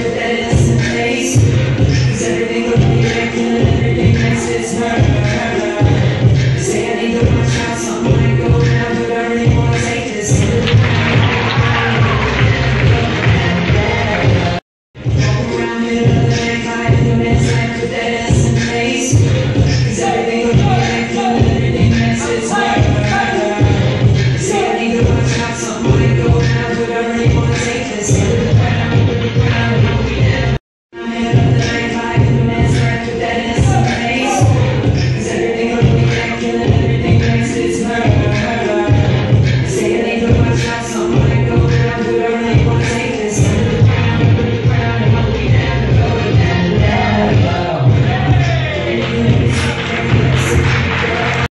put